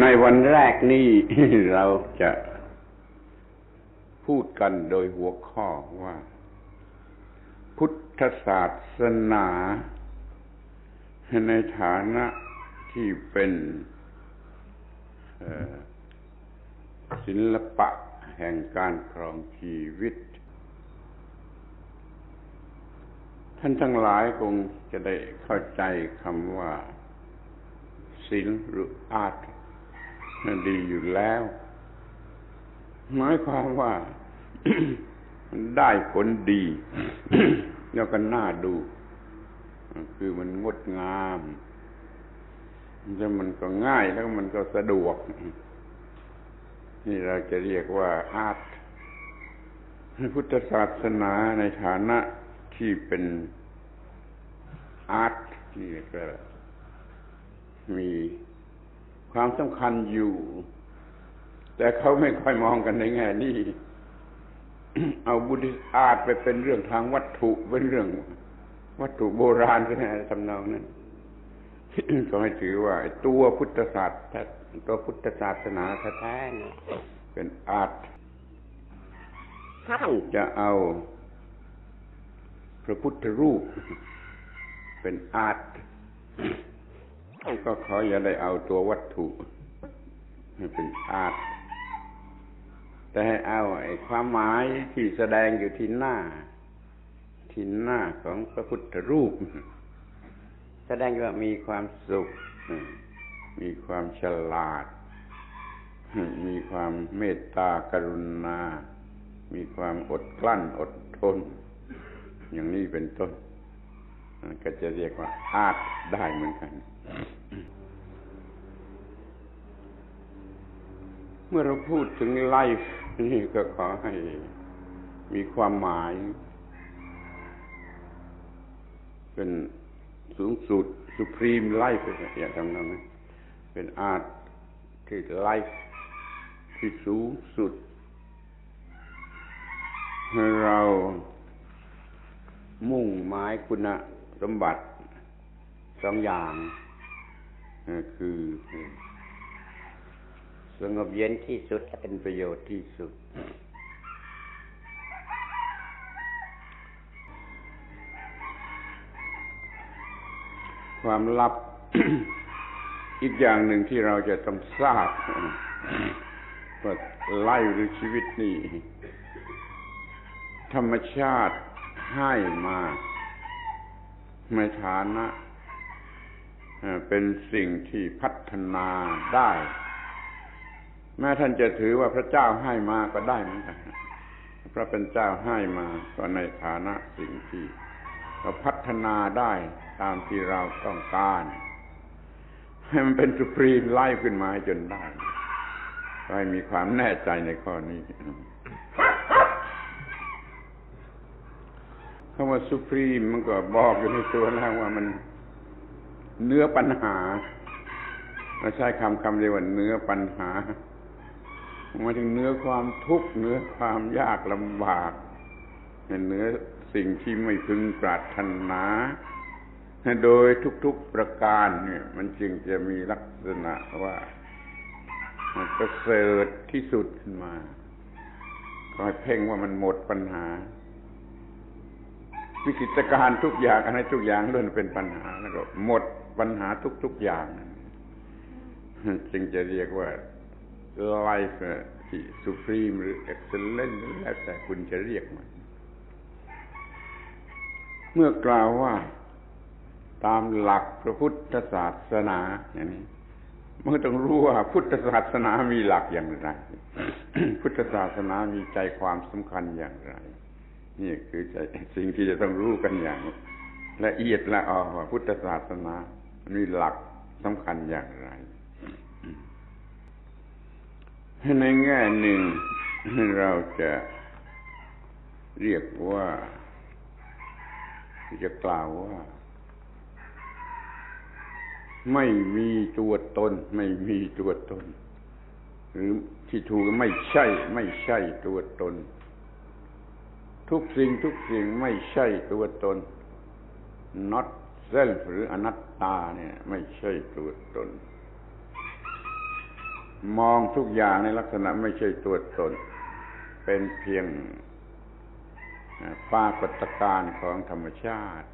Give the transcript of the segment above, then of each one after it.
ในวันแรกนี้เราจะพูดกันโดยหัวข้อว่า พุทธศาสนา ในฐานะที่เป็นศิลปะแห่งการครองชีวิต ท่านทั้งหลายคงจะได้เข้าใจคำว่าศิลหรืออาร์ต ดีอยู่แล้ว หมายความว่าได้ผลดี แล้วก็น่าดู คือมันงดงามแล้วมันก็ง่ายแล้วมันก็สะดวก นี่เราจะเรียกว่าอาร์ตพุทธศาสนาในฐานะที่เป็นอาร์ตนี่ก็มี ความสำคัญอยู่ แต่เขาไม่ค่อยมองกันในแง่นี้เอาบุติอาร์ไปเป็นเรื่องทางวัตถุเป็นเรื่อง วัตถุโบราณก็ได้ทำนองนั้นก็ให้ถือว่า ตัวพุทธศาสตร์ตัวพุทธศาสนาแท้ๆเนี่ยเป็นอาร์ตจะเอา พระพุทธรูป เป็นอาร์ต ก็ขออย่าได้เอาตัววัตถุให้เป็นอาตแต่ให้เอาไอ้ความหมายที่แสดงอยู่ที่หน้า ที่หน้าของพระพุทธรูป แสดงว่ามีความสุข มีความฉลาด มีความเมตตากรุณา มีความอดกลั้นอดทน อย่างนี้เป็นต้น ก็จะเรียกว่าอาตได้เหมือนกัน เมื่อเราพูดถึงไลฟ์นี่ก็ขอให้มีความหมาย เป็นสูงสุด supreme life อย่าทำนั้นเป็น art of life ที่สูงสุดให้เรามุ่งหมายคุณสมบัติสองอย่าง คือสงบเย็นที่สุดและเป็นประโยชน์ที่สุด ความลับอีกอย่างหนึ่งที่เราจะต้องทราบว่าไล่หรือชีวิตนี้ธรรมชาติให้มาในฐานะ เป็นสิ่งที่พัฒนาได้ แม้ท่านจะถือว่าพระเจ้าให้มาก็ได้เหมือนกันพระเป็นเจ้าให้มาก็ในฐานะสิ่งที่เราพัฒนาได้ตามที่เราต้องการ ให้มันเป็นสุพรีมไล่ขึ้นมาจนได้ให้มีความแน่ใจในข้อนี้คำว่าสุพรีมมันก็บอกอยู่ในตัวแล้วว่ามัน เนื้อปัญหาเราใช้คำคำเดียวว่าเนื้อปัญหามาถึงเนื้อความทุกข์เนื้อความยากลำบากเนื้อสิ่งที่ไม่พึงปรารถนาโดยทุกๆประการเนี่ย มันจึงจะมีลักษณะว่าประเสริฐที่สุดขึ้นมา ก็ให้เพ่งว่ามันหมดปัญหา วิกฤตการทุกอย่างอะไรทุกอย่างล้วนเป็นปัญหาแล้วก็หมด ปัญหาทุก ๆอย่าง จึงจะเรียกว่า life ที่ supreme หรือ excellent แล้วแต่คุณจะเรียกมัน เมื่อกล่าวว่าตามหลักพระพุทธศาสนาอย่างนี้มันต้องรู้ว่าพุทธศาสนามีหลักอย่างไร พุทธศาสนามีใจความสำคัญอย่างไร นี่คือสิ่งที่จะต้องรู้กันอย่าง ละเอียดละออว่าพุทธศาสนา มีหลักสำคัญอย่างไร ในแง่หนึ่งเราจะเรียกว่าจะกล่าวว่า ไม่มีตัวตน ไม่มีตัวตน หรือที่ถูกไม่ใช่ ไม่ใช่ตัวตน ทุกสิ่งทุกสิ่งไม่ใช่ตัวตน not self หรืออนัตตาเนี่ย ไม่ใช่ตัวตน มองทุกอย่างในลักษณะไม่ใช่ตัวตน เป็นเพียงปรากฏการณ์ของธรรมชาติ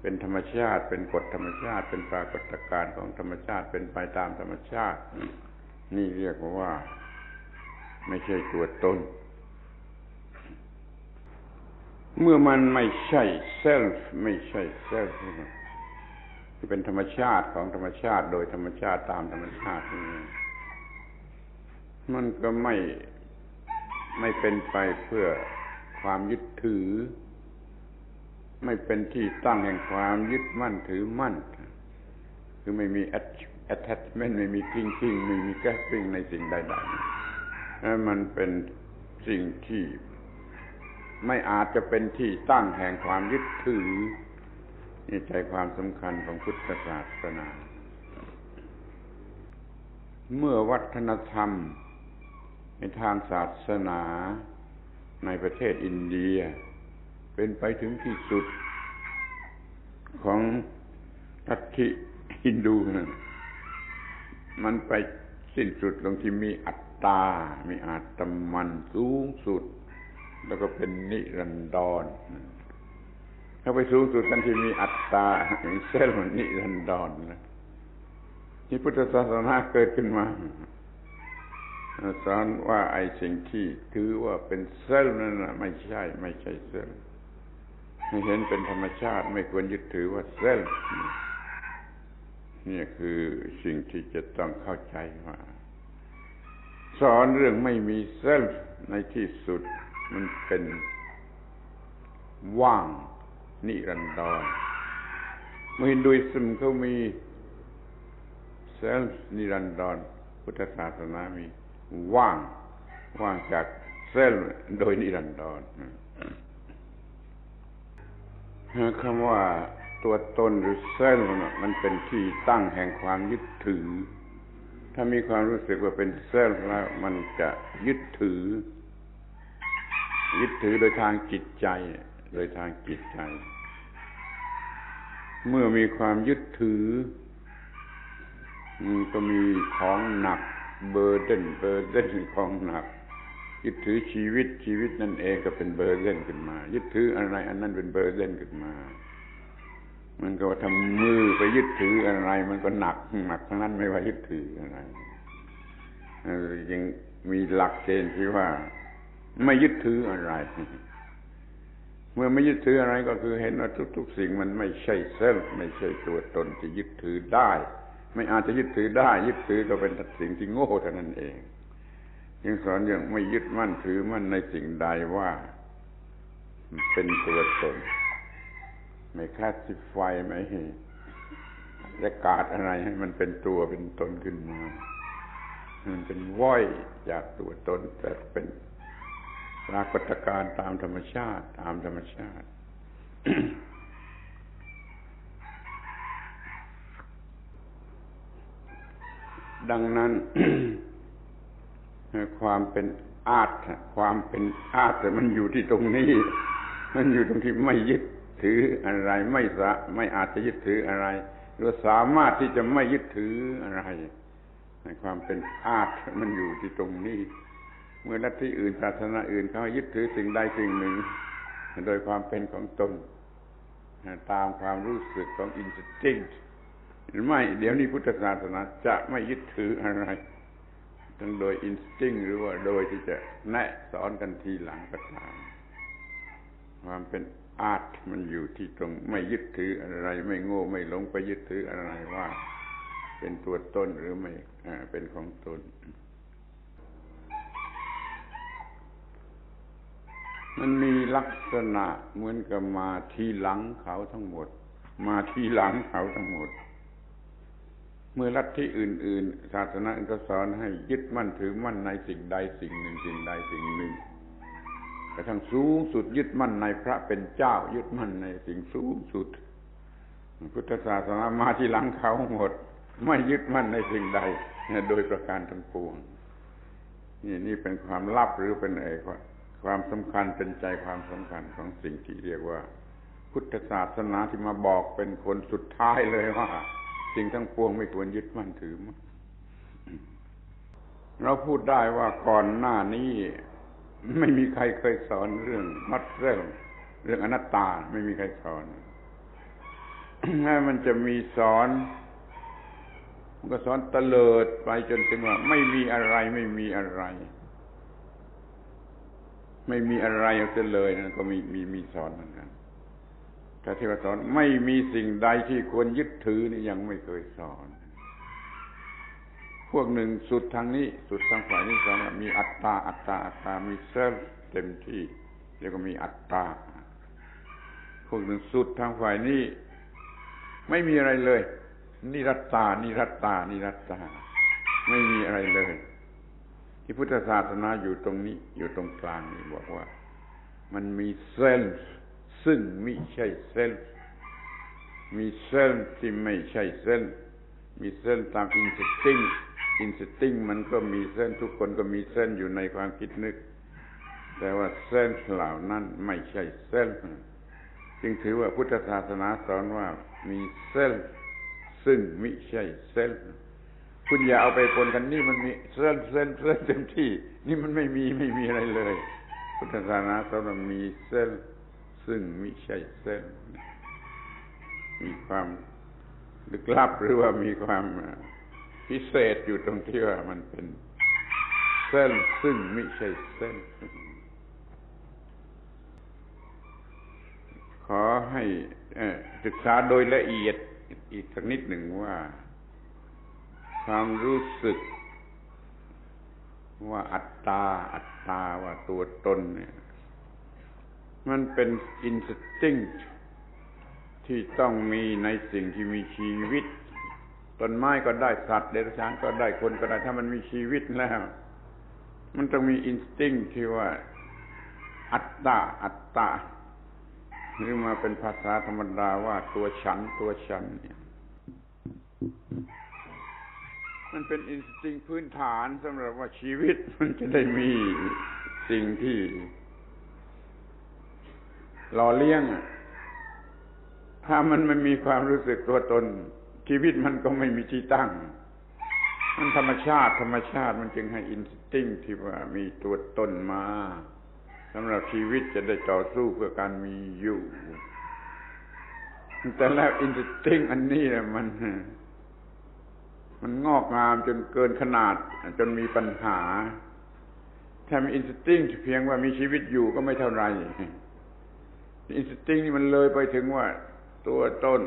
เป็นธรรมชาติ เป็นกฎธรรมชาติ เป็นปรากฏการณ์ของธรรมชาติ เป็นไปตามธรรมชาติ นี่เรียกว่า ไม่ใช่ตัวตน เมื่อมันไม่ใช่เซลฟ์ไม่ใช่เซลฟ์ เป็นธรรมชาติของธรรมชาติ โดยธรรมชาติตามธรรมชาตินี่มันก็ไม่ไม่เป็นไปเพื่อความยึดถือ ไม่เป็นที่ตั้งแห่งความยึดมั่นถือมั่น คือไม่มี attachment ไม่มี clinging ไม่มี grasping ในสิ่งใดๆมันเป็นสิ่งที่ไม่อาจจะเป็นที่ตั้งแห่งความยึดถือ นี่ใจความสำคัญของพุทธศาสนา เมื่อวัฒนธรรม ในทางศาสนาในประเทศอินเดีย เป็นไปถึงที่สุดของทัทิฮินดูนะมันไปสิ้นสุดตรงที่มีอัตตา มีอาตมันสูงสุด แล้วก็เป็นนิรันดร ถ้าไปสูงสุดกันที่มีอัตตามีเซลล์นิรันดรนะที่พุทธศาสนาเกิดขึ้นมาสอนว่าไอ้สิ่งที่ถือว่าเป็นเซลล์นั่นไม่ใช่ ไม่ใช่เซลล์ให้เห็นเป็นธรรมชาติไม่ควรยึดถือว่าเซลล์นี่คือสิ่งที่จะต้องเข้าใจว่าสอนเรื่องไม่มีเซลล์ในที่สุดมันเป็นว่าง นิรันดรมื่อฮินดูสมเขามีเซลล์นิรันดรพุทธศาสนามี ว่าง ว่างจากเซลล์โดยนิรันดรคำว่าตัวตนหรือเซลล์มันเป็นที่ตั้งแห่งความยึดถือ ถ้ามีความรู้สึกว่าเป็นเซลล์แล้วมันจะยึดถือ ยึดถือโดยทางจิตใจ โดยทางจิตใจ เมื่อมีความยึดถือก็มีของหนัก เบอร์เดนเบอร์เดนของหนัก ยึดถือชีวิตชีวิตนั่นเองก็เป็นเบอร์เดนขึ้นมา ยึดถืออะไร อันนั้นเป็นเบอร์เดนขึ้นมา มันก็ทำมือไปยึดถืออะไร มันก็หนักหนักทั้งนั้นไม่ว่ายึดถืออะไรยังมีหลักเกณฑ์ที่ว่า ไม่ยึดถืออะไร เมื่อไม่ยึดถืออะไรก็คือเห็นว่าทุก ๆ สิ่งมันไม่ใช่เซลล์ไม่ใช่ตัวตนที่ยึดถือได้ ไม่อาจจะยึดถือได้ ยึดถือก็เป็นสิ่งที่โง่เท่านั้นเองจึงสอนอย่างไม่ยึดมั่นถือมั่นในสิ่งใดว่าเป็นตัวตน ไม่คลาสสิฟายไม่จะกาดอะไรให้มันเป็นตัวเป็นตนขึ้นมามันเป็นว้อยจากตัวตนแต่เป็น ปรากฏการณ์ตามธรรมชาติ ตามธรรมชาติดังนั้น ความเป็นอาตความเป็นอาตมันอยู่ที่ตรงนี้ มันอยู่ตรงที่ไม่ยึดถืออะไร ไม่สะไม่อาจจะยึดถืออะไรหรือสามารถที่จะไม่ยึดถืออะไรในความเป็นอาตมันอยู่ที่ตรงนี้ เมื่อลัทธิอื่นศาสนาอื่นเขายึดถือสิ่งใดสิ่งหนึ่ง โดยความเป็นของตน ตามความรู้สึกของอินสติ้งหรือไม่เดี๋ยวนี้พุทธศาสนาจะไม่ยึดถืออะไรทั้งโดยอินสติ้งหรือว่าโดยที่จะแนะสอนกันทีหลังก็ตามความเป็นอาร์ตมันอยู่ที่ตรงไม่ยึดถืออะไร ไม่โง่ไม่หลงไปยึดถืออะไรว่า เป็นตัวตนหรือไม่เป็นของตน มันมีลักษณะเหมือนกับมาทีหลังเขาทั้งหมด มาทีหลังเขาทั้งหมด เมื่อลัทธิอื่น ๆ ศาสนาอื่นก็สอนให้ยึดมั่นถือมั่นในสิ่งใดสิ่งหนึ่งสิ่งใดสิ่งหนึ่งกระทั่งสูงสุดยึดมั่นในพระเป็นเจ้า ยึดมั่นในสิ่งสูงสุด พุทธศาสนามาทีหลังเขาหมด ไม่ยึดมั่นในสิ่งใดโดยประการทั้งปวงนี่นี่เป็นความลับหรือเป็นอะไอ้ ความสำคัญเป็นใจความสำคัญของสิ่งที่เรียกว่า พุทธศาสนาที่มาบอกเป็นคนสุดท้ายเลยว่า สิ่งทั้งปวงไม่ควรยึดมั่นถือมั่นเราพูดได้ว่าก่อนหน้านี้ ไม่มีใครเคยสอนเรื่องมัดเรื่องเรื่องอนัตตาไม่มีใครสอนถ้ามันจะมีสอนมันก็สอนเตลิดไปจนถึงว่า ไม่มีอะไรไม่มีอะไร ไม่มีอะไรเอาเสียเลยนั่นก็มีมีมีสอนเหมือนกันแต่ที่ว่าสอนไม่มีสิ่งใดที่ควรยึดถือนี่ยังไม่เคยสอน พวกหนึ่งสุดทางนี้ สุดทางฝ่ายนี้สอนว่ามีอัตตาอัตตาอัตตามีเซลฟ์เต็มที่เรียกว่ามีอัตตาพวกหนึ่งสุดทางฝ่ายนี้ ไม่มีอะไรเลยนิรัตตานิรัตตานิรัตตา ไม่มีอะไรเลย ที่พุทธศาสนาอยู่ตรงนี้ อยู่ตรงกลางนี่บอกว่า มันมี self ซึ่งไม่ใช่ self มี self ที่ไม่ใช่ self มี self ตาม instinct instinct มันก็มี self ทุกคนก็มี self อยู่ในความคิดนึก แต่ว่าเส้นเหล่านั้นไม่ใช่เส้นจึงถือว่าพุทธศาสนาสอนว่ามีเส้นซึ่งไม่ใช่เส้น คุณอย่าเอาไปปนกันนี่มันมีเส้นเส้นเส้นเต็มที่ นี่มันไม่มีไม่มีอะไรเลย พุทธศาสนาสอนว่ามีเส้น ซึ่งไม่ใช่เส้น มีความลึกลับหรือว่ามีความพิเศษอยู่ตรงที่ว่ามันเป็นเส้นซึ่งไม่ใช่เส้น ขอให้ศึกษาโดยละเอียดอีกสักนิดหนึ่งว่า ความรู้สึก ว่าอัตตา อัตตาว่าตัวตนเนี่ย มันเป็นอินสติ้งที่ต้องมีในสิ่งที่มีชีวิต ต้นไม้ก็ได้สัตว์เดรัจฉานก็ได้คนก็ได้ถ้ามันมีชีวิตแล้ว มันต้องมี instinct ที่ว่า อัตตา อัตตาหรือมาเป็นภาษาธรรมดาว่าตัวฉันตัวฉันเนี่ย มันเป็น instinct พื้นฐานสำหรับว่าชีวิตมันจะได้มีสิ่งที่หล่อเลี้ยง ถ้ามันไม่มีความรู้สึกตัวตน ชีวิตมันก็ไม่มีที่ตั้ง มันธรรมชาติ ธรรมชาติมันจึงให้ instinct ที่ว่ามีตัวตนมาสำหรับชีวิตจะได้ต่อสู้เพื่อการมีอยู่ แต่แล้ว instinct อันนี้มัน มันงอกงามจนเกินขนาด จนมีปัญหา ถ้ามี instinct เพียงว่ามีชีวิตอยู่ก็ไม่เท่าไรinstinct นี่มันเลยไปถึงว่า ตัวตน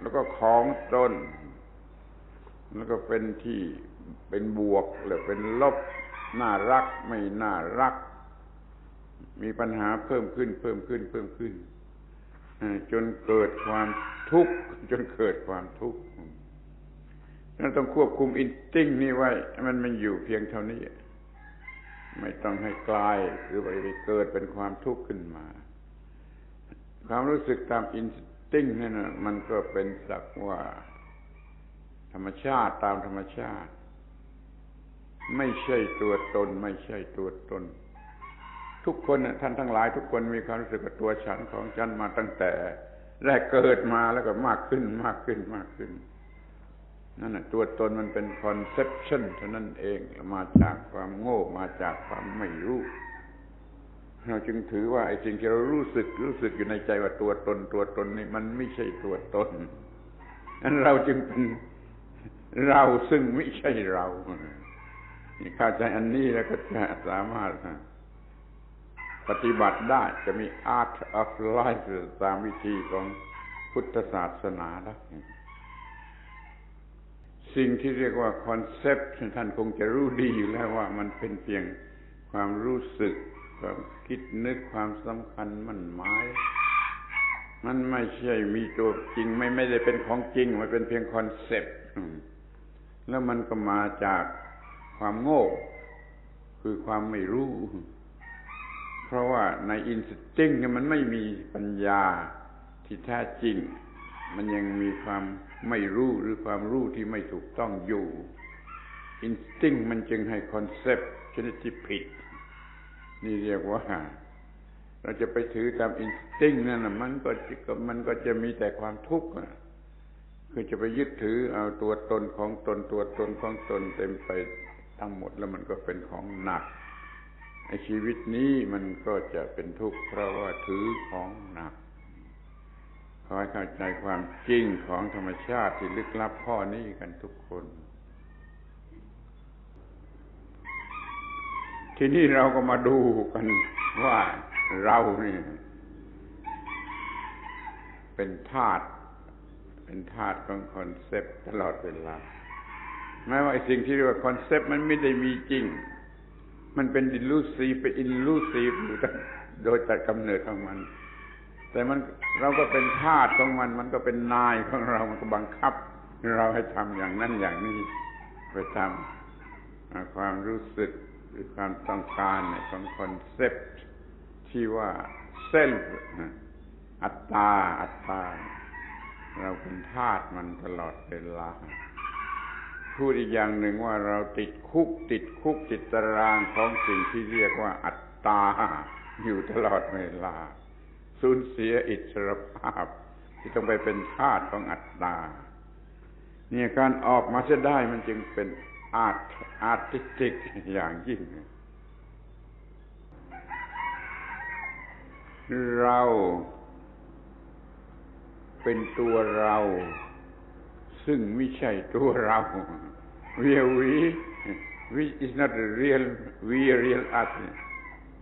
แล้วก็ของตน แล้วก็เป็นที่เป็นบวกหรือเป็นลบน่ารักไม่น่ารัก มีปัญหาเพิ่มขึ้น เพิ่มขึ้น เพิ่มขึ้นจนเกิดความทุกข์จนเกิดความทุกข์ นั่นต้องควบคุม instinct นี่ไว้ มันมันอยู่เพียงเท่านี้ ไม่ต้องให้กลายหรือไปเกิดเป็นความทุกข์ขึ้นมา ความรู้สึกตามอินติ้งนั่นมันก็เป็นสักว่า ธรรมชาติตามธรรมชาติ ไม่ใช่ตัวตน ไม่ใช่ตัวตน ทุกคนท่านทั้งหลาย ทุกคนมีความรู้สึกว่าตัวฉันของฉันมาตั้งแต่แรกเกิดมาแล้วก็มากขึ้นมากขึ้นมากขึ้นน นแหะตัวตนมันเป็น conception เท่านั้นเองมาจากความโง่มาจากความไม่รู้ เราจึงถือว่าไอ้สิ่งที่เรารู้สึกรู้สึกอยู่ในใจว่าตัวตนตัวตนนี่มันไม่ใช่ตัวตนนั้นเราจึงเป็นเราซึ่งไม่ใช่เราเข้าใจอันนี้แล้วก็จะสามารถปฏิบัติได้จะมี art of life ตามวิธีของพุทธศาสนาได้ สิ่งที่เรียกว่า concept ท่านคงจะรู้ดีอยู่แล้วว่ามันเป็นเพียงความรู้สึก ความคิดนึกความสำคัญมันหมาย มันไม่ใช่มีตัวจริง ไม่ไม่ได้เป็นของจริง มันเป็นเพียง concept แล้วมันก็มาจากความโง่ คือความไม่รู้ เพราะว่าใน instinct มันไม่มีปัญญาที่แท้จริง มันยังมีความ ไม่รู้หรือความรู้ที่ไม่ถูกต้องอยู่ instinct มันจึงให้ concept ชนิดที่ผิด นี่เรียกว่า เราจะไปถือตาม instinct นั่นนะมันก็มันก็จะมีแต่ความทุกข์คือจะไปยึดถือเอาตัวตนของตนตัวตนของตนเต็มไปทั้งหมดแล้วมันก็เป็นของหนักในชีวิตนี้มันก็จะเป็นทุกข์เพราะว่าถือของหนัก ขอให้เข้าใจความจริงของธรรมชาติที่ลึกลับข้อนี้กันทุกคน ทีนี้เราก็มาดูกันว่าเรานี่เป็นธาตุเป็นธาตุของคอนเซปต์ตลอดเวลาแม้ว่าสิ่งที่เรียกว่า concept มันไม่ได้มีจริง มันเป็น illusion เป็น illusion อยู่โดยแต่กำเนิดของมัน แต่มันเราก็เป็นทาสของมัน มันก็เป็นนายของเรา มันก็บังคับ เราให้ทำอย่างนั้นอย่างนี้ไปทำความรู้สึกหรือความต้องการของ concept ที่ว่า self อัตตา อัตตา เราเป็นทาสมันตลอดเวลา พูดอีกอย่างหนึ่งว่าเราติดคุก ติดคุกติดตารางของสิ่งที่เรียกว่าอัตตา อยู่ตลอดเวลา สูญเสียอิสรภาพ ที่ต้องไปเป็นทาสของอัตตาเนี่ยการออกมาจะได้มันจึงเป็นอาร์ตอาร์ติสติกอย่างยิ่ง เราเป็นตัวเรา ซึ่งไม่ใช่ตัวเรา we are we which is not real we real us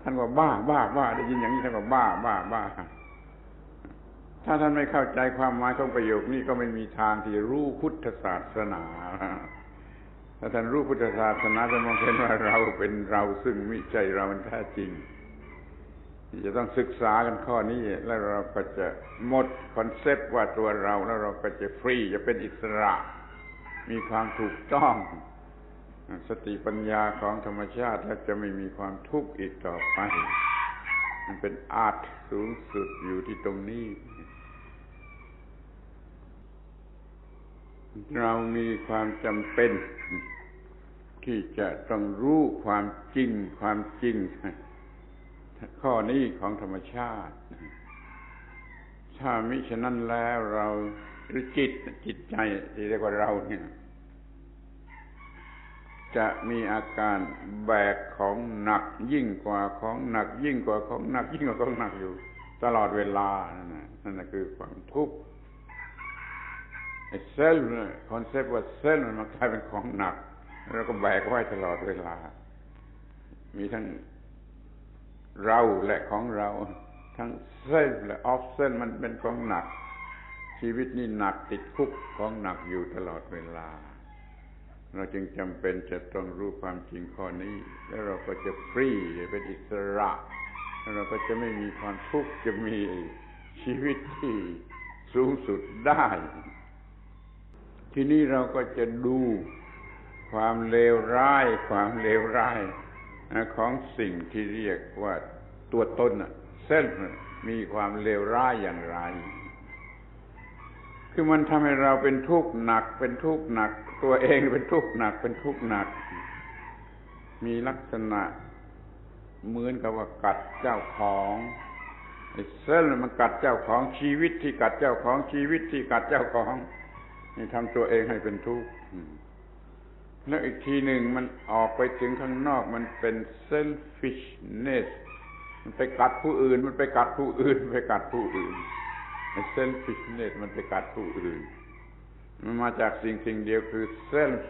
ท่านว่าบ้าบ้าบ้าได้ยินอย่างนี้ท่านว่าบ้าบ้าบ้าถ้าท่านไม่เข้าใจความหมายของประโยคนี้ก็ไม่มีทางที่รู้พุทธศาสนาถ้าท่านรู้พุทธศาสนาจะมองเห็นว่าเราเป็นเราซึ่งม่ใช่เรามันแท้จริงจะต้องศึกษากันข้อนี้ แล้วเราก็จะหมด concept ว่าตัวเรา แล้วเราก็จะฟรีจะเป็นอิสระ มีความถูกต้อง สติปัญญาของธรรมชาติแล้วจะไม่มีความทุกข์อีกต่อไป มันเป็น art สูงสุดอยู่ที่ตรงนี้ เรามีความจำเป็น ที่จะต้องรู้ความจริงความจริง ข้อนี้ของธรรมชาติ ถ้ามิฉะนั้นแล้วเราหรือจิตจิตใจที่เรียกว่าเราเนี่ย จะมีอาการแบกของหนักยิ่งกว่าของหนัก ยิ่งกว่าของหนัก ยิ่งกว่าของหนักอยู่ ตลอดเวลา นั่นนั่นคือความทุกข์ไอ้เซลล์คอนเซปต์ว่าเซลล์มันกลายเป็นของหนักแล้วก็แบกไว้ตลอดเวลา มีทั้งเราและของเรา ทั้งเส้นและออฟเส้นมันเป็นของหนัก ชีวิตนี่หนักติดคุกของหนักอยู่ตลอดเวลา เราจึงจำเป็นจะต้องรู้ความจริงข้อนี้ แล้วเราก็จะฟรีเป็นอิสระแล้วเราก็จะไม่มีความทุกข์จะมีชีวิตที่สูงสุดได้ ทีนี้เราก็จะดูความเลวร้าย ความเลวร้ายของสิ่งที่เรียกว่าตัวตนเส้นมีความเลวร้ายอย่างไร คือมันทำให้เราเป็นทุกข์หนักเป็นทุกข์หนัก ตัวเองเป็นทุกข์หนักเป็นทุกข์หนัก มีลักษณะเหมือนกับว่ากัดเจ้าของเส้นมันกัดเจ้าของชีวิตที่กัดเจ้าของชีวิตที่กัดเจ้าของนี่ทำตัวเองให้เป็นทุกข์แล้วอีกทีหนึ่งมันออกไปถึงข้างนอกมันเป็น selfishness มันไปกัดผู้อื่น มันไปกัดผู้อื่น ไปกัดผู้อื่นไอ้ selfishness มันไปกัดผู้อื่น มันมาจากสิ่งสิ่งเดียวคือ self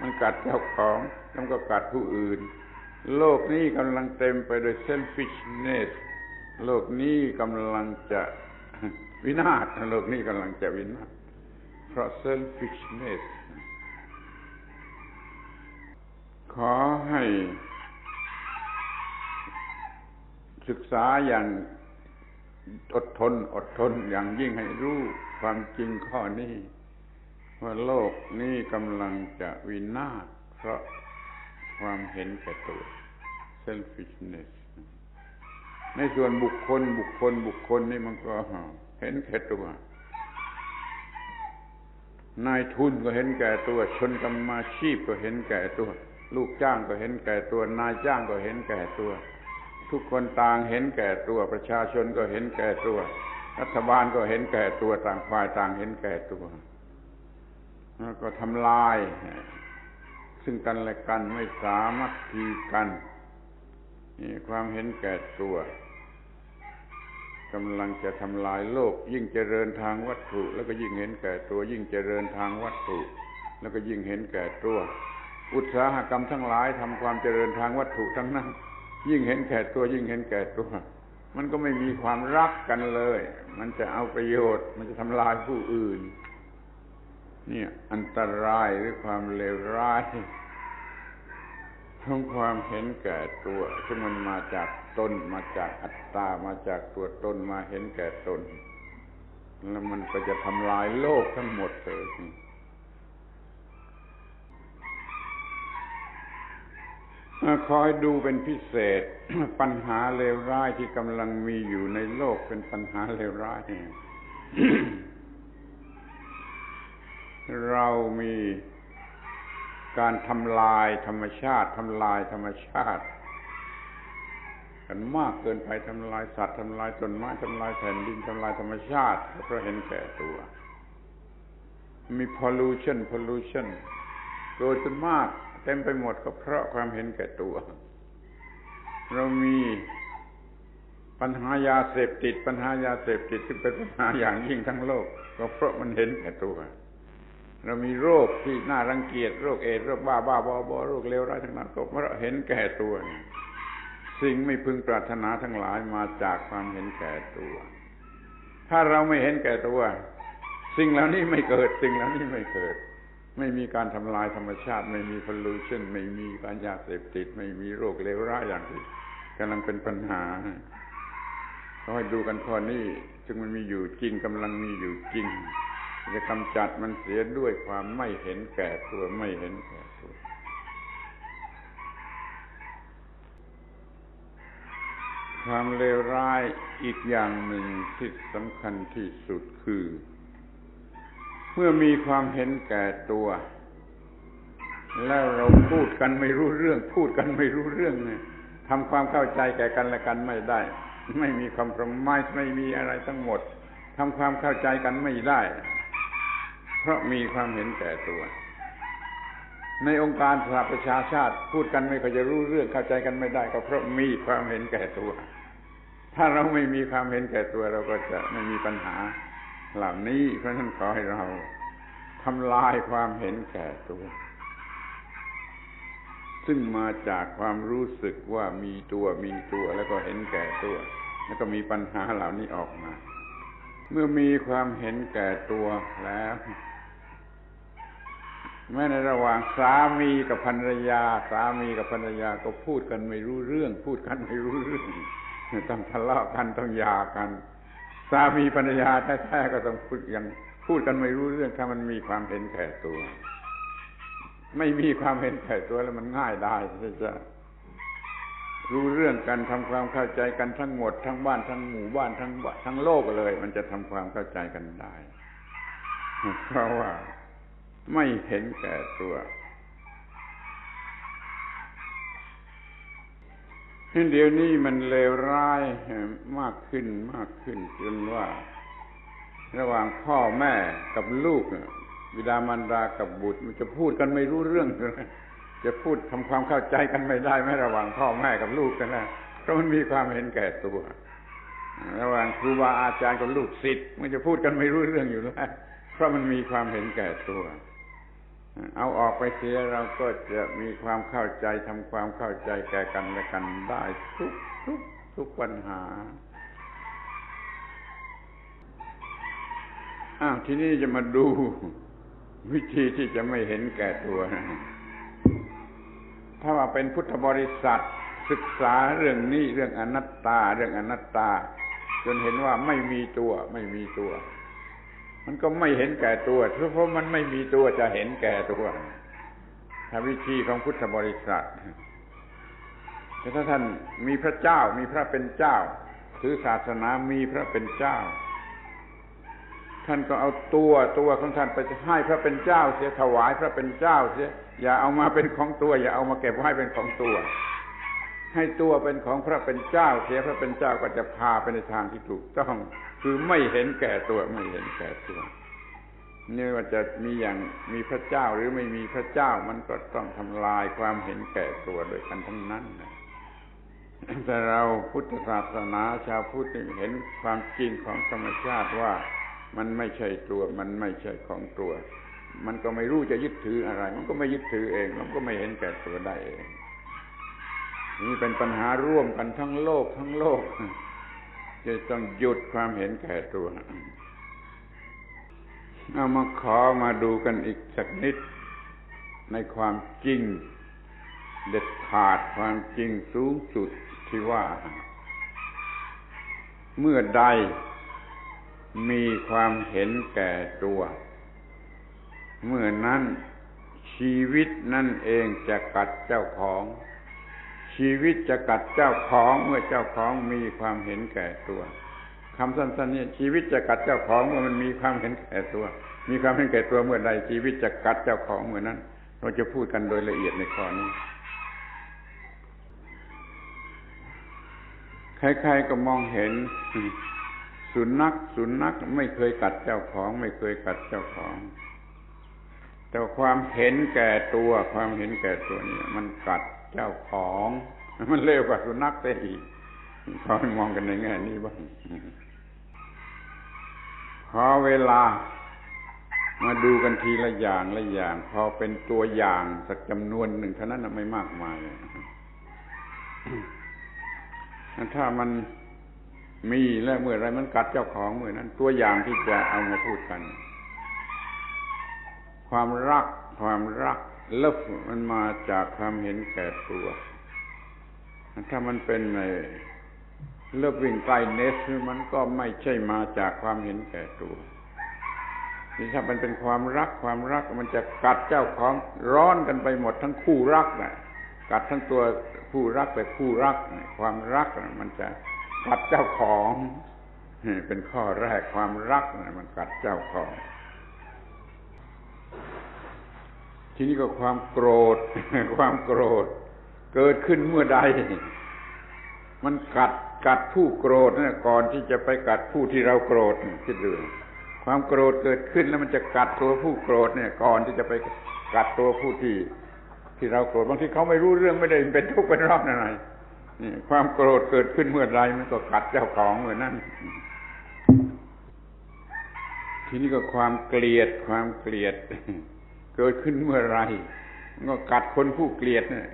มันกัดเจ้าของแล้วก็กัดผู้อื่น โลกนี้กำลังเต็มไปด้วย selfishness โลกนี้กำลังจะวินาศโลกนี้กำลังจะวินาศเพราะ selfishness ขอให้ศึกษาอย่างอดทน อดทนอย่างยิ่งให้รู้ความจริงข้อนี้ ว่าโลกนี้กำลังจะวินาศเพราะความเห็นแก่ตัว selfishness ในส่วนบุคคลบุคคลบุคคลนี่มันก็เห็นแก่ตัวนายทุนก็เห็นแก่ตัว ชนกรรมาชีพก็เห็นแก่ตัว ลูกจ้างก็เห็นแก่ตัว นายจ้างก็เห็นแก่ตัว ทุกคนต่างเห็นแก่ตัว ประชาชนก็เห็นแก่ตัว รัฐบาลก็เห็นแก่ตัวต่างฝ่ายต่างเห็นแก่ตัว แล้วก็ทำลาย ซึ่งกันและกันไม่สามัคคีกันนี่ความเห็นแก่ตัวกำลังจะทำลายโลก ยิ่งเจริญทางวัตถุ แล้วก็ยิ่งเห็นแก่ตัว ยิ่งเจริญทางวัตถุ แล้วก็ยิ่งเห็นแก่ตัว อุตสาหกรรมทั้งหลายทำความเจริญทางวัตถุทั้งนั้น ยิ่งเห็นแก่ตัว ยิ่งเห็นแก่ตัว มันก็ไม่มีความรักกันเลย มันจะเอาประโยชน์ มันจะทำลายผู้อื่น นี่อันตรายหรือความเลวร้ายของความเห็นแก่ตัวซึ่งมันมาจากตนมาจากอัตตามาจากตัวตนมาเห็นแก่ตน แล้วมันก็จะทำลายโลกทั้งหมดเลยคอยดูเป็นพิเศษปัญหาเลวร้ายที่กำลังมีอยู่ในโลกเป็นปัญหาเลวร้าย เรามีการทำลายธรรมชาติทำลายธรรมชาติ กันมากเกินไปทำลายสัตว์ทำลายต้นไม้ทำลายแผ่นดินทำลายธรรมชาติเพราะเห็นแก่ตัว มี pollution pollution โดยส่วนมากเต็มไปหมดก็เพราะความเห็นแก่ตัว เรามีปัญหายาเสพติด ปัญหายาเสพติดซึ่เป็นปัญหาอย่างยิ่งทั้งโลก ก็เพราะมันเห็นแก่ตัว เรามีโรคที่น่ารังเกียจโรคเอดโรคบ้าบ้าบอบอโรคเลวร้ายทั้งนั้นก็เพราะเห็นแก่ตัว สิ่งไม่พึงปรารถนาทั้งหลายมาจากความเห็นแก่ตัว ถ้าเราไม่เห็นแก่ตัว สิ่งเหล่านี้ไม่เกิดสิ่งเหล่านี้ไม่เกิด ไม่มีการทำลายธรรมชาติ ไม่มีพลูชันไม่มีการยาเสพติด ไม่มีโรคเลวร้ายอย่างที่กำลังเป็นปัญหาเราให้ดูกันข้อนี้ซึ่งมันมีอยู่จริงกำลังมีอยู่จริง จะกำจัดมันเสียด้วยความไม่เห็นแก่ตัวไม่เห็นแก่ตัว ความเลวร้ายอีกอย่างหนึ่งที่สำคัญที่สุดคือ เมื่อมีความเห็นแก่ตัว แล้วเราพูดกันไม่รู้เรื่อง พูดกันไม่รู้เรื่องเนี่ยทำความเข้าใจแก่กันและกันไม่ได้ ไม่มีความประมาทไม่มีอะไรทั้งหมดทำความเข้าใจกันไม่ได้ เพราะมีความเห็นแก่ตัว ในองค์การสหประชาชาติพูดกันไม่ค่อยจะรู้เรื่องเข้าใจกันไม่ได้ ก็เพราะมีความเห็นแก่ตัว ถ้าเราไม่มีความเห็นแก่ตัวเราก็จะไม่มีปัญหาเหล่านี้เพราะฉะนั้นขอให้เราทำลายความเห็นแก่ตัว ซึ่งมาจากความรู้สึกว่ามีตัวมีตัวแล้วก็เห็นแก่ตัว แล้วก็มีปัญหาเหล่านี้ออกมา เมื่อมีความเห็นแก่ตัวแล้ว แม้ในระหว่างสามีกับภรรยา สามีกับภรรยาก็พูดกันไม่รู้เรื่อง พูดกันไม่รู้เรื่องต้องทะเลาะกันต้องหย่ากัน สามีภรรยาแท้ๆก็ต้องพูดกันพูดกันไม่รู้เรื่องถ้ามันมีความเห็นแก่ตัว ไม่มีความเห็นแก่ตัวแล้วมันง่ายได้ที่จะรู้เรื่องกันทำความเข้าใจกันทั้งหมดทั้งบ้านทั้งหมู่บ้านทั้งทั้งโลกเลย มันจะทำความเข้าใจกันได้เพราะว่า ไม่เห็นแก่ตัวเดี๋ยวนี้มันเลวร้ายมากขึ้นมากขึ้นจนว่า ระหว่างพ่อแม่กับลูกบิดามารดากับบุตร มันจะพูดกันไม่รู้เรื่องจะพูดทำความเข้าใจกันไม่ได้ไม่ระหว่างพ่อแม่กับลูกกันนะเพราะมันมีความเห็นแก่ตัวระหว่างครูบาอาจารย์กับลูกศิษย์มันจะพูดกันไม่รู้เรื่องอยู่แล้วเพราะมันมีความเห็นแก่ตัว เอาออกไปเสียเราก็จะมีความเข้าใจทำความเข้าใจแก่กันและกันได้ทุกทุกทุกปัญหาอ้าวที่นี่จะมาดู วิธีที่จะไม่เห็นแก่ตัว ถ้าว่าเป็นพุทธบริษัทศึกษาเรื่องนี้เรื่องอนัตตา เรื่องอนัตตา จนเห็นว่าไม่มีตัว ไม่มีตัว มันก็ไม่เห็นแก่ตัวเพราะมันไม่มีตัวจะเห็นแก่ตัวถ้าวิธีของพุทธบริษัทแต่ถ้าท่านมีพระเจ้ามีพระเป็นเจ้า ถือศาสนามีพระเป็นเจ้า ท่านก็เอาตัวตัวของท่านไปให้พระเป็นเจ้า เสียถวายพระเป็นเจ้าเสียอย่าเอามาเป็นของตัว อย่าเอามาเก็บไว้เป็นของตัว ให้ตัวเป็นของพระเป็นเจ้า เสียพระเป็นเจ้าก็จะพาไปในทางที่ถูกต้อง คือไม่เห็นแก่ตัวไม่เห็นแก่ตัวนี่ว่าจะมีอย่างมีพระเจ้าหรือไม่มีพระเจ้ามันก็ต้องทำลายความเห็นแก่ตัวโดยกันทั้งนั้นแต่เราพุทธศาสนาชาวพุทธเห็นความจริงของธรรมชาติว่ามันไม่ใช่ตัว มันไม่ใช่ของตัว มันก็ไม่รู้จะยึดถืออะไร มันก็ไม่ยึดถือเอง มันก็ไม่เห็นแก่ตัวได้เอง นี่เป็นปัญหาร่วมกันทั้งโลกทั้งโลก จะต้องหยุดความเห็นแก่ตัว เอามาขอมาดูกันอีกสักนิด ในความจริง เด็ดขาดความจริงสูงสุดที่ว่า เมื่อใดมีความเห็นแก่ตัว เมื่อนั้นชีวิตนั่นเองจะกัดเจ้าของ ชีวิตจะกัดเจ้าของเมื่อเจ้าของมีความเห็นแก่ตัวคำสั้นๆนี่ชีวิตจะกัดเจ้าของเมื่อมันมีความเห็นแก่ตัว มีความเห็นแก่ตัวเมื่อใดชีวิตจะกัดเจ้าของเมื่อนั้น เราจะพูดกันโดยละเอียดในข้อนี้ใครๆก็มองเห็นสุนัขสุนัขไม่เคยกัดเจ้าของ ไม่เคยกัดเจ้าของ แต่ความเห็นแก่ตัว ความเห็นแก่ตัวนี่มันกัด เจ้าของ มันเร็วกว่าสุนัขเสียอีกเขามองกันในแง่นี้บ้างพอเวลา มาดูกันทีละอย่างละอย่าง พอเป็นตัวอย่างสักจำนวนหนึ่งเท่านั้นไม่มากมายถ้ามันมีและเมื่อไรมันกัดเจ้าของเมื่อนั้น ตัวอย่างที่จะเอามาพูดกัน ความรักความรัก เลิฟมันมาจากความเห็นแก่ตัว ถ้ามันเป็นในเลิฟวิ่งใกลเนสมันก็ไม่ใช่มาจากความเห็นแก่ตัวนี่ถ้ามันเป็นความรักความรักมันจะกัดเจ้าของร้อนกันไปหมดทั้งคู่รักนะกัดทั้งตัวผู้รักแต่ผู้รัก ความรักมันจะกัดเจ้าของ เป็นข้อแรกความรักมันกัดเจ้าของ ทีนี้ก็ความโกรธ ความโกรธ เกิดขึ้นเมื่อใด มันกัดกัดผู้โกรธนะก่อนที่จะไปกัดผู้ที่เราโกรธคิดดูความโกรธเกิดขึ้นแล้วมันจะกัดตัวผู้โกรธเนี่ย ก่อนที่จะไปกัดตัวผู้ที่ที่เราโกรธบางทีเขาไม่รู้เรื่องไม่ได้เป็นทุกข์เป็นร้อนอะไรนี่ความโกรธเกิดขึ้นเมื่อไรมันก็กัดเจ้าของเมื่อนั้นทีนี้ก็ความเกลียดความเกลียด เกิดขึ้นเมื่อไรก็กัดคนผู้เกลียดนี่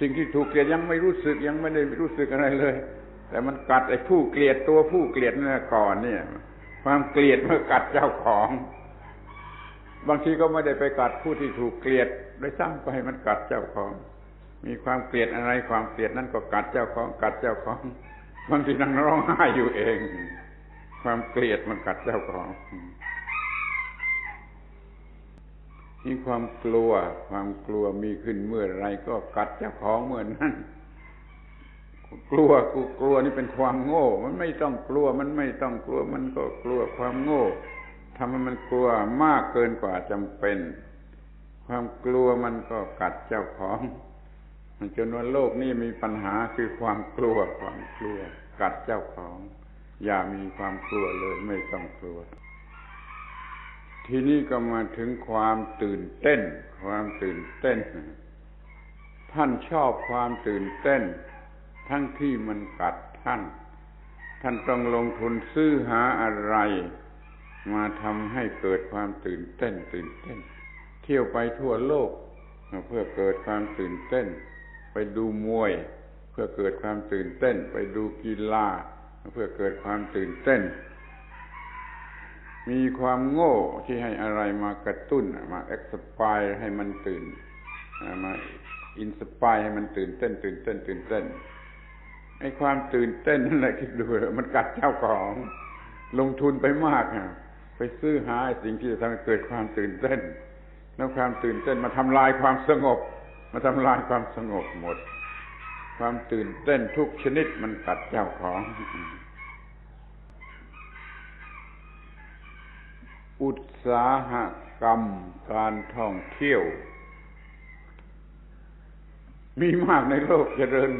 สิ่งที่ถูกเกลียดยังไม่รู้สึกยังไม่ได้รู้สึกอะไรเลย แต่มันกัดไอ้ผู้เกลียดตัวผู้เกลียดนี่ก่อนเนี่ย ความเกลียดเมื่อกัดเจ้าของ บางทีก็ไม่ได้ไปกัดผู้ที่ถูกเกลียดโดยซ้ำไปมันกัดเจ้าของ มีความเกลียดอะไรความเกลียดนั้นก็กัดเจ้าของ กัดเจ้าของบางทีนั่งร้องไห้อยู่เอง ความเกลียดมันกัดเจ้าของ มีความกลัว ความกลัวมีขึ้นเมื่อไรก็กัดเจ้าของเมื่อนั้นกลัวกูกลัวนี่เป็นความโง่ มันไม่ต้องกลัว มันไม่ต้องกลัว มันก็กลัวความโง่ทำให้มันกลัวมากเกินกว่าจำเป็น ความกลัวมันก็กัดเจ้าของจนว่าโลกนี้มีปัญหาคือความกลัวความกลัว กัดเจ้าของ อย่ามีความกลัวเลยไม่ต้องกลัว ทีนี้ก็มาถึงความตื่นเต้น ความตื่นเต้น ท่านชอบความตื่นเต้น ทั้งที่มันกัดท่าน ท่านต้องลงทุนซื้อหาอะไร มาทำให้เกิดความตื่นเต้น ตื่นเต้น เที่ยวไปทั่วโลก เพื่อเกิดความตื่นเต้น ไปดูมวย เพื่อเกิดความตื่นเต้น ไปดูกีฬา เพื่อเกิดความตื่นเต้น มีความโง่ที่ให้อะไรมากระตุ้นมาเอ็กซ์ปายให้มันตื่นมาอินสปายให้มันตื่นเต้น ตื่นเต้น ตื่นเต้นไอ้ความตื่นเต้นนั่นแหละคิดดูมันกัดเจ้าของ ลงทุนไปมากไปซื้อหาสิ่งที่จะทำให้เกิดความตื่นเต้น แล้วความตื่นเต้นมาทำลายความสงบ มาทำลายความสงบหมด ความตื่นเต้นทุกชนิดมันกัดเจ้าของ อุตสาหกรรมการท่องเที่ยว มีมากในโลกเจริญ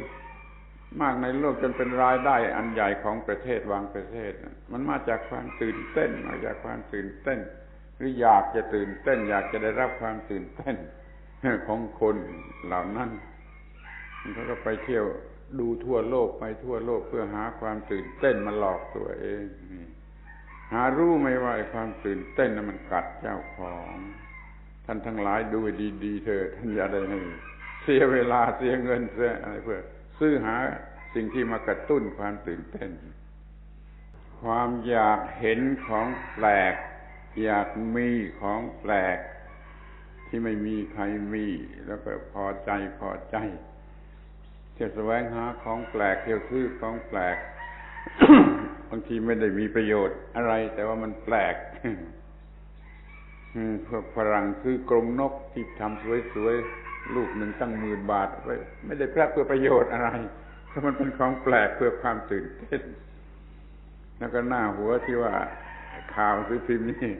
มากในโลกจนเป็นรายได้อันใหญ่ของประเทศวางประเทศ มันมาจากความตื่นเต้นมาจากความตื่นเต้น หรืออยากจะตื่นเต้น อยากจะได้รับความตื่นเต้นของคนเหล่านั้นเขาก็ไปเที่ยวดูทั่วโลกไปทั่วโลกเพื่อหาความตื่นเต้นมาหลอกตัวเอง หารู้ไหมว่าความตื่นเต้นนั้นมันกัดเจ้าของ ท่านทั้งหลายดูดีๆเถอะท่านอย่าได้ให้เสียเวลาเสียเงินเสียอะไรเพื่อ ซื้อหาสิ่งที่มากระตุ้นความตื่นเต้น ความอยากเห็นของแปลก อยากมีของแปลก ที่ไม่มีใครมี แล้วก็พอใจพอใจเที่ยวแสวงหาของแปลกเที่ยวซื้อของแปลก บางทีไม่ได้มีประโยชน์อะไร แต่ว่ามันแปลกพวกฝรั่งซื้อกรงนกที่ทำสวยๆ ลูกหนึ่งตั้งหมื่นบาท ไม่ได้แปลเพื่อประโยชน์อะไรเพราะมันเป็นของแปลกเพื่อความตื่นเต้นแล้วก็หน้าหัวที่ว่าข่าวซื้อพิมพ์นี่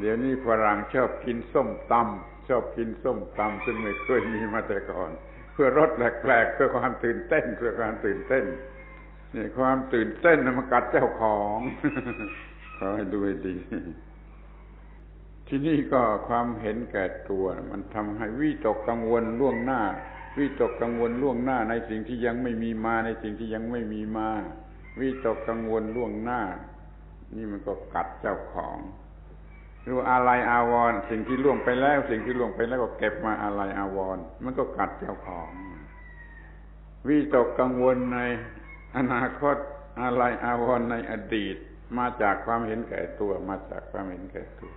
เดี๋ยวนี้ฝรั่งชอบกินส้มตำชอบกินส้มตำซึ่งไม่เคยมีมาแต่ก่อน เพื่อรสแปลกๆเพื่อความตื่นเต้น เพื่อความตื่นเต้น นี่ความตื่นเต้นมันกัดเจ้าของขอให้ดูให้ดี ที่นี่ก็ความเห็นแก่ตัว มันทำให้วิตกกังวลล่วงหน้าวิตกกังวลล่วงหน้าในสิ่งที่ยังไม่มีมาในสิ่งที่ยังไม่มีมาวิตกกังวลล่วงหน้า นี่มันก็กัดเจ้าของรู้อะไรอาวรสิ่งที่ล่วงไปแล้ว สิ่งที่ล่วงไปแล้วก็เก็บมาอะไรอาวรมันก็กัดเจ้าของวิตกกังวลใน อนาคตอะไรอาวรในอดีต มาจากความเห็นแก่ตัว มาจากความเห็นแก่ตัว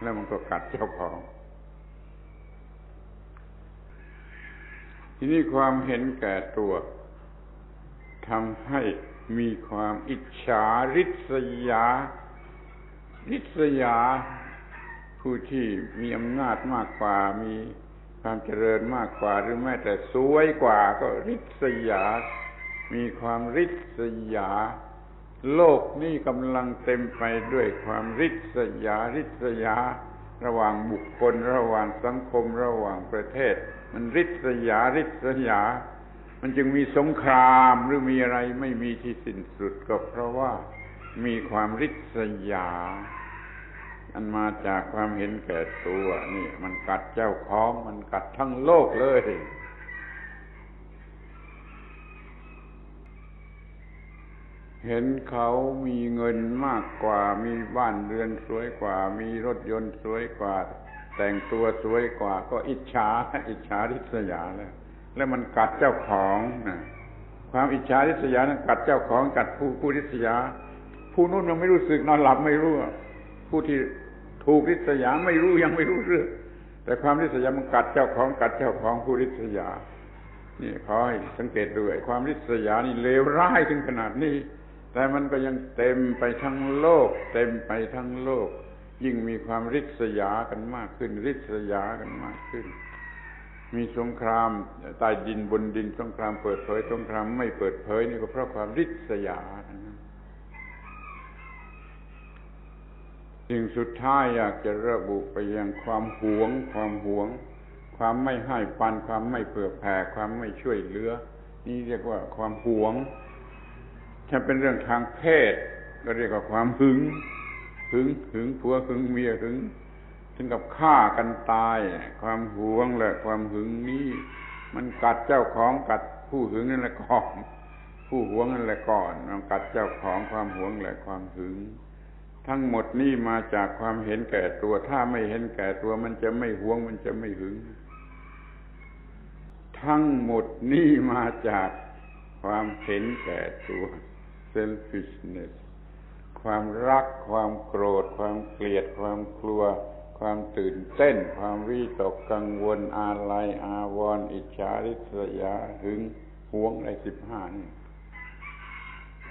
แล้วมันก็กัดเจ้าของ ทีนี้ความเห็นแก่ตัวทำให้มีความอิจฉาริษยา ริษยา ผู้ที่มีอำนาจมากกว่ามีความเจริญมากกว่า หรือแม้แต่สวยกว่าก็ริษยา มีความริษยา โลกนี้กำลังเต็มไปด้วยความริษยาริษยา ระหว่างบุคคล ระหว่างสังคม ระหว่างประเทศ มันริษยาริษยา มันจึงมีสงครามหรือมีอะไรไม่มีที่สิ้นสุดก็เพราะว่ามีความริษยา อันมาจากความเห็นแก่ตัว นี่ มันกัดเจ้าของ มันกัดทั้งโลกเลย เห็นเขามีเงินมากกว่า มีบ้านเรือนสวยกว่า มีรถยนต์สวยกว่า แต่งตัวสวยกว่า ก็อิจฉา อิจฉาริษยาแล้ว แล้วมันกัดเจ้าของนะความอิจฉาริษยานั้นกัดเจ้าของกัดผู้ผู้ริษยา ผู้นู้นยังไม่รู้สึกนอนหลับไม่รู้ผู้ที่ถูกริษยาไม่รู้ยังไม่รู้เรื่องแต่ความริษยามันกัดเจ้าของกัดเจ้าของผู้ริษยา นี่ขอให้สังเกตด้วยความริษยานี่เลวร้ายถึงขนาดนี้ แต่มันก็ยังเต็มไปทั้งโลก เต็มไปทั้งโลก ยิ่งมีความริษยากันมากขึ้น ริษยากันมากขึ้น มีสงครามใต้ดินบนดินสงครามเปิดเผยสงครามไม่เปิดเผยนี่ก็เพราะความริษยาสิ่งสุดท้ายอยากจะระบุไปยังความหวง ความหวง ความไม่ให้ปันความไม่เผื่อแผ่ความไม่ช่วยเหลือ นี่เรียกว่าความหวง ถ้าเป็นเรื่องทางเพศ ก็เรียกว่าความหึง หึงหึงผัวหึงเมียหึง ถึงกับฆ่ากันตาย ความหวงและความหึงนี้ มันกัดเจ้าของกัดผู้หึงนั่นแหละก่อน ผู้หวงนั่นแหละก่อน มันกัดเจ้าของความหวงและความหึง ทั้งหมดนี่มาจากความเห็นแก่ตัว ถ้าไม่เห็นแก่ตัวมันจะไม่หวงมันจะไม่หึง ทั้งหมดนี่มาจากความเห็นแก่ตัว selfishness ความรัก ความโกรธ ความเกลียด ความกลัว ความตื่นเต้น ความวิตกกังวล อาลัย อาวรณ์อิจฉาริษยา หึงหวงในสิบห้านี่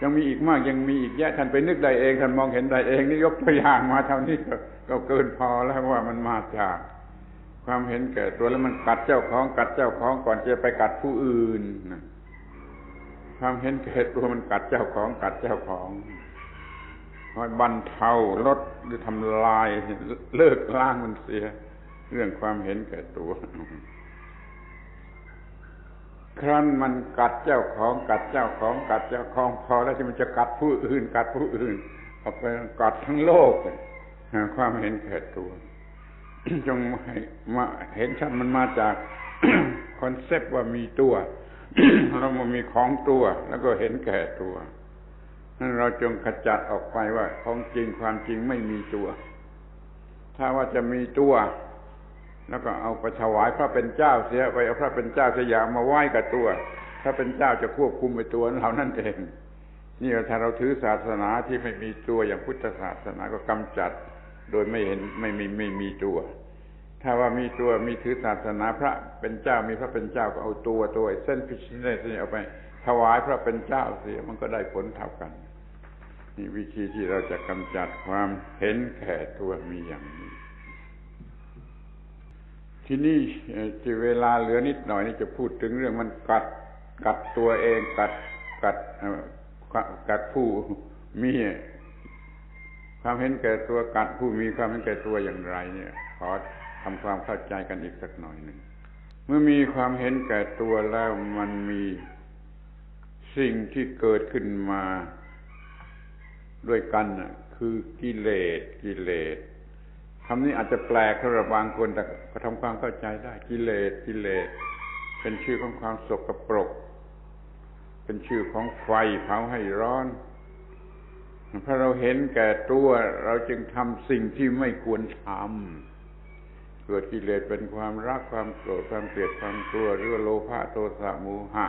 ยังมีอีกมากยังมีอีกแยะท่านไปนึกได้เองท่านมองเห็นได้เองนี่ยกตัวอย่างมาเท่านี้ก็เกินพอแล้วว่ามันมาจาก ความเห็นแก่ตัวแล้วมันกัดเจ้าของกัดเจ้าของก่อนจะไปกัดผู้อื่นนะ ความเห็นแก่ตัวมันกัดเจ้าของกัดเจ้าของคอยบันเทาลดหรือทำลาย เลิกล้างมันเสีย เรื่องความเห็นแก่ตัว ครั้นมันกัดเจ้าของกัดเจ้าของกัดเจ้าของพอแล้วที่มันจะกัดผู้อื่น กัดผู้อื่นออกไปกัดทั้งโลกความเห็นแก่ตัว จงมาเห็นชัดมันมาจากคอนเซปต์ว่ามีตัว เรามมีของตัว แล้วก็เห็นแก่ตัวนั้นเราจงขจัดออกไปว่า ของจริงความจริงไม่มีตัว ถ้าว่าจะมีตัว แล้วก็เอาไปถวายพระเป็นเจ้าเสียไปเอาพระเป็นเจ้าสยามมาไหว้กับตัว ถ้าเป็นเจ้าจะควบคุมไปตัวเรานั่นเองนี่ถ้าเราถือศาสนาที่ไม่มีตัวอย่างพุทธศาสนาก็กำจัด โดยไม่เห็นไม่มีไม่มีตัว ถ้าว่ามีตัวมีถือศาสนาพระเป็นเจ้ามีพระเป็นเจ้าก็เอาตัวตัวเส้นพิชิตนี่เอาไป ถวายพระเป็นเจ้าเสียมันก็ได้ผลเท่ากัน นี่วิธีที่เราจะกำจัดความเห็นแก่ตัวมีอย่างนี้ ที่นี่ที่เวลาเหลือนิดหน่อยนี่จะพูดถึงเรื่องมันกัดกัดตัวเองกัดกัดกัดผู้มีความเห็นแก่ตัวกัดผู้มีความเห็นแก่ตัวอย่างไร เนี่ย ขอ ทำความเข้าใจกันอีกสักหน่อยหนึ่ง เมื่อมีความเห็นแก่ตัวแล้วมันมีสิ่งที่เกิดขึ้นมาด้วยกันคือกิเลสกิเลสคำนี้อาจจะแปลกสำหรับบางคนแต่ก็ทำความเข้าใจได้ กิเลสกิเลสเป็นชื่อของความสกปรก เป็นชื่อของไฟเผาให้ร้อนเพราะเราเห็นแก่ตัวเราจึงทำสิ่งที่ไม่ควรทำ กิดกิเลสเป็นความรักความโกรธความเกลียดความกลัวหรือโลภะโทสะโมหะ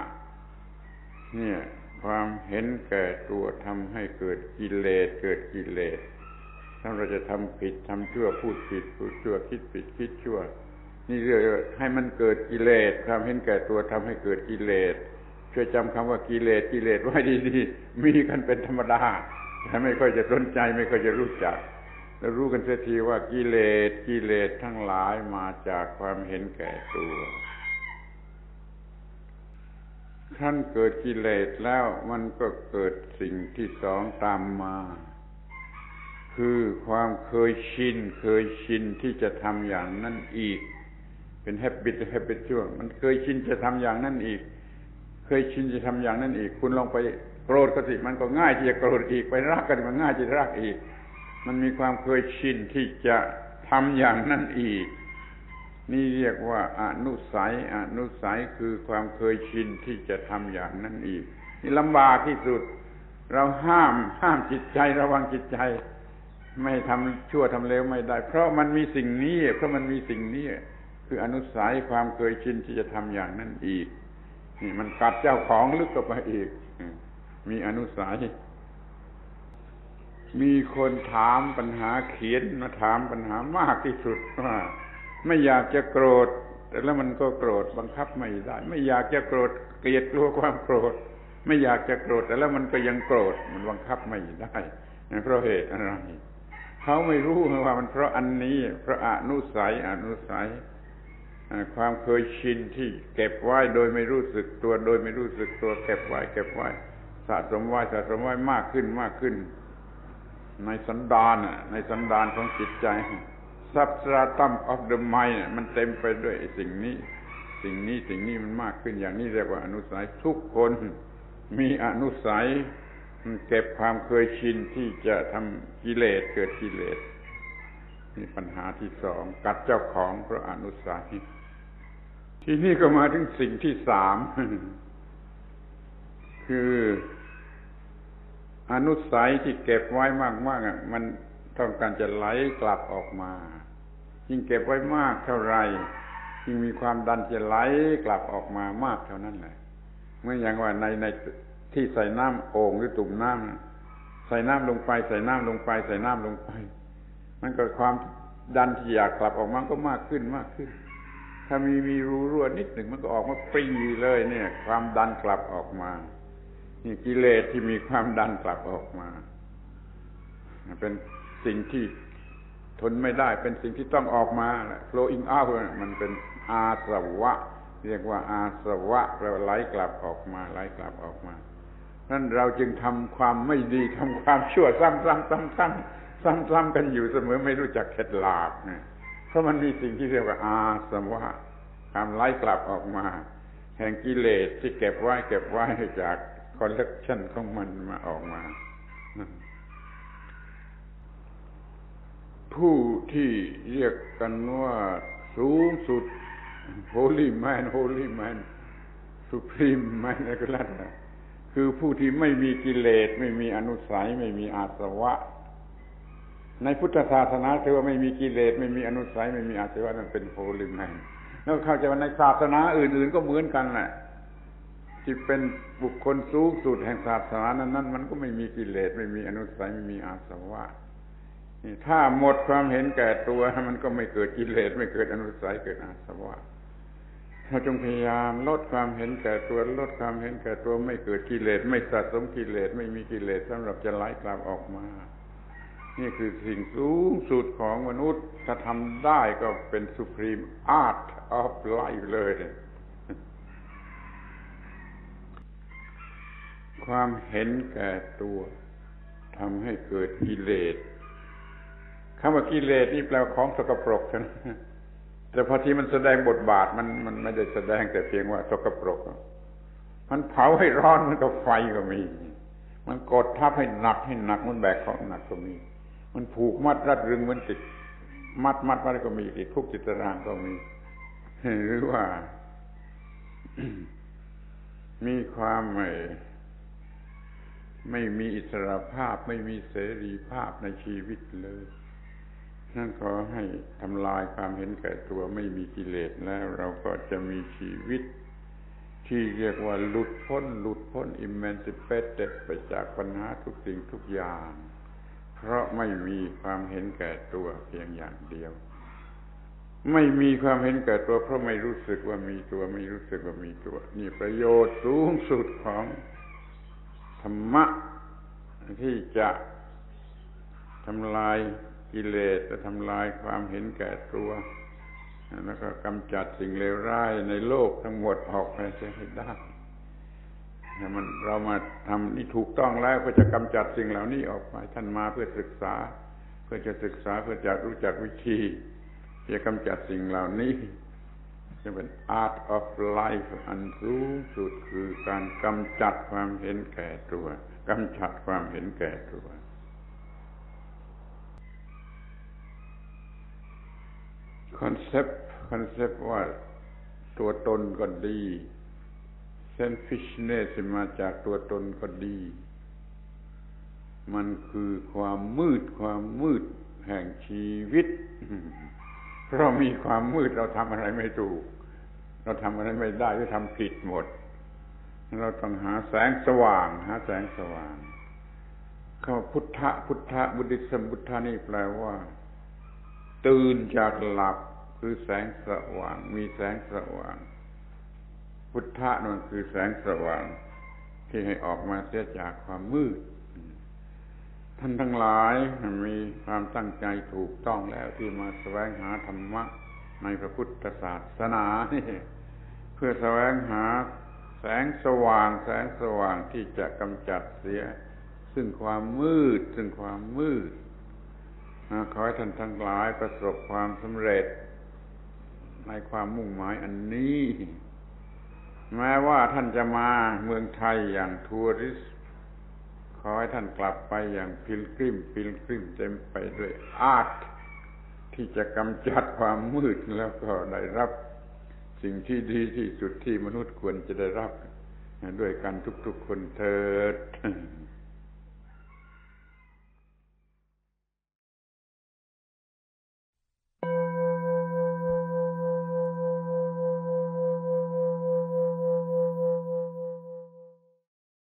เนี่ย ความเห็นแก่ตัวทำให้เกิดกิเลสเกิดกิเลสถ้าเราจะทำผิดทำชั่วพูดผิดพูดชั่วคิดผิดคิดชั่ว นี่เรื่องให้มันเกิดกิเลสความเห็นแก่ตัวทำให้เกิดกิเลสช่วยจำคำว่ากิเลสกิเลสไว้ดีๆมีกันเป็นธรรมดาแต่ไม่ค่อยจะสนใจไม่ค่อยจะรู้จัก แล้วรู้กันเสียทีว่ากิเลสกิเลสทั้งหลายมาจากความเห็นแก่ตัวท่านเกิดกิเลสแล้วมันก็เกิดสิ่งที่สองตามมา คือความเคยชิน เคยชินที่จะทำอย่างนั้นอีก เป็นแฮบบิตแฮบบิตช่วงมันเคยชินจะทำอย่างนั้นอีก เคยชินจะทำอย่างนั้นอีก คุณลองไปโกรธก็สิมันก็ง่ายที่จะโกรธอีกไปรักกันมันง่ายที่จะรักอีก มันมีความเคยชินที่จะทำอย่างนั้นอีก นี่เรียกว่าอนุสัย อนุสัยคือความเคยชินที่จะทำอย่างนั้นอีก นี่ลำบากที่สุด เราห้ามห้ามจิตใจระวังจิตใจ ไม่ทำชั่วทำเลวไม่ได้ เพราะมันมีสิ่งนี้ เพราะมันมีสิ่งนี้ คืออนุสัยความเคยชินที่จะทำอย่างนั้นอีก นี่มันกัดเจ้าของลึกเข้าไปอีก มีอนุสัย มีคนถามปัญหาเขียนมาถามปัญหามากที่สุดว่าไม่อยากจะโกรธแต่แล้วมันก็โกรธบังคับไม่ได้ ไม่อยากจะโกรธเกลียดกลัวความโกรธ ไม่อยากจะโกรธแต่แล้วมันก็ยังโกรธมันบังคับไม่ได้เพราะเหตุอะไรเขาไม่รู้ว่ามันเพราะอันนี้ เพราะอนุสัยอนุสัยความเคยชินที่เก็บไว้โดยไม่รู้สึกตัว โดยไม่รู้สึกตัวเก็บไว้เก็บไว้สะสมไว้สะสมไว้มากขึ้นมากขึ้น ในสันดานในสันดานของจิตใจ substratum of the mind มันเต็มไปด้วยสิ่งนี้ สิ่งนี้สิ่งนี้มันมากขึ้นอย่างนี้เรียกว่าอนุสัยทุกคนมีอนุสัยเก็บความเคยชินที่จะทำกิเลสเกิดกิเลสนี่ปัญหาที่สองกัดเจ้าของเพราะอนุสัยที่นี่ก็มาถึงสิ่งที่สามคือ อนุสัยที่เก็บไว้มากๆมันต้องการจะไหลกลับออกมา ยิ่งเก็บไว้มากเท่าไรยิ่งมีความดันจะไหลกลับออกมามากเท่านั้นแหละเมื่ออย่างว่าในในที่ใส่น้ำโอ่งหรือตุ่มน้ำใส่น้ำลงไป ใส่น้ำลงไป ใส่น้ำลงไป มันก็ความดันที่อยากกลับออกมาก็มากขึ้นมากขึ้น ถ้ามีมีรูรั่วนิดหนึ่งมันก็ออกมาปรีเลยเนี่ย ความดันกลับออกมา นี่กิเลสที่มีความดันกลับออกมา เป็นสิ่งที่ทนไม่ได้ เป็นสิ่งที่ต้องออกมา flowing out มันเป็นอาสวะ เรียกว่าอาสวะแปลว่าไหลกลับออกมาไหลกลับออกมานั้นเราจึงทำความไม่ดีทำความชั่วซ้ำๆซ้ำๆซ้ำๆกันอยู่เสมอไม่รู้จักเข็ดหลาบเนี่ยเพราะมันมีสิ่งที่เรียกว่าอาสวะความไหลกลับออกมา แห่งกิเลสที่เก็บไว้เก็บไว้จาก อลเลกชันของมันมาออกมา ผู้ที่เรียกกันว่าสูงสุด Holy Man Holy Man Supreme Man อะไรก็แล้วแต่คือผู้ที่ไม่มีกิเลส ไม่มีอนุสัย ไม่มีอาสวะ ในพุทธศาสนาถือว่าไม่มีกิเลส ไม่มีอนุสัย ไม่มีอาสวะนั่นเป็นโ Holy Man แล้วเข้าใจว่าในศาสนาอื่น ๆ ก็เหมือนกันแหละ ที่เป็นบุคคลสูงสุดแห่งศาสนานั้นนั้นมันก็ไม่มีกิเลสไม่มีอนุสัยไม่มีอาสวะถ้าหมดความเห็นแก่ตัวมันก็ไม่เกิดกิเลสไม่เกิดอนุสัยเกิดอาสวะเราจงพยายามลดความเห็นแก่ตัวลดความเห็นแก่ตัวไม่เกิดกิเลสไม่สะสมกิเลสไม่มีกิเลสสำหรับจะไหลกลับออกมา นี่คือสิ่งสูงสุดของมนุษย์ถ้าทำได้ก็เป็น supreme art of life เลย ความเห็นแก่ตัวทำให้เกิดกิเลสคำว่ากิเลสนี่แปลของสกปรกนะแต่พอที่มันแสดงบทบาทมันมันไม่ได้แสดงแต่เพียงว่าสกปรก มันเผาให้ร้อนมันก็ไฟก็มี มันกดทับให้หนักให้หนักมันแบกของหนักก็มี มันผูกมัดรัดรึงมันติดมัดมัดมัดก็มีติดคุกติตรางก็มี หรือว่า มีความ ไม่ม่มีอิสระภาพไม่มีเสรีภาพในชีวิตเลย นั่นขอให้ทำลายความเห็นแก่ตัวไม่มีกิเลสแล้วเราก็จะมีชีวิต ที่เรียกว่าหลุดพ้น หลุดพ้น emancipated ไปจากปัญหาทุกสิ่งทุกอย่าง เพราะไม่มีความเห็นแก่ตัวเพียงอย่างเดียว ไม่มีความเห็นแก่ตัว เพราะไม่รู้สึกว่ามีตัวไม่รู้สึกว่ามีตัว นี่ประโยชน์สูงสุดของ ธรรมะที่จะทำลายกิเลสจะทำลายความเห็นแก่ตัว แล้วก็กำจัดสิ่งเลวร้ายในโลกทั้งหมดออกไปให้ได้มันเรามาทำนี่ถูกต้องแล้วเพื่อจะกำจัดสิ่งเหล่านี้ออกไป ท่านมาเพื่อศึกษา เพื่อจะศึกษาเพื่อจะรู้จักวิธีจะกำจัดสิ่งเหล่านี้ จะเป็น art of life อันสูงสุดคือการกำจัดความเห็นแก่ตัวกำจัดความเห็นแก่ตัว concept concept ว่าตัวตนก็ดีเซนฟิชเนสมาจากตัวตนก็ดี มันคือความมืดความมืดแห่งชีวิต เพราะมีความมืดเราทำอะไรไม่ถูก เราทำอะไรไม่ได้ก็ทำผิดหมด เราต้องหาแสงสว่าง หาแสงสว่างคำพุทธะพุทธะบุติสมบุทธานี่แปลว่า ตื่นจากหลับคือแสงสว่าง มีแสงสว่าง พุทธะนั่นคือแสงสว่าง ที่ให้ออกมาเสียจากความมืด ท่านทั้งหลายมีความตั้งใจถูกต้องแล้วที่มาแสวงหาธรรมะในพระพุทธศาสนานี่เพื่อแสวงหาแสงสว่าง แสงสว่างที่จะกำจัดเสีย ซึ่งความมืด ซึ่งความมืดขอให้ท่านทั้งหลายประสบความสำเร็จ ในความมุ่งหมายอันนี้ แม้ว่าท่านจะมาเมืองไทยอย่างทัวริส ขอให้ท่านกลับไปอย่างพิลกริมพิลกริมเต็มไปด้วยอาร์ตที่จะกำจัดความมืดแล้วก็ได้รับ สิ่งที่ดีที่สุดที่มนุษย์ควรจะได้รับ ด้วยกันทุกๆคนเถิด